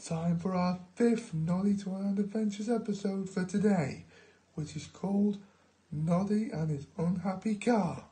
time for our fifth Noddy Toyland Adventures episode for today, which is called Noddy and His Unhappy Car.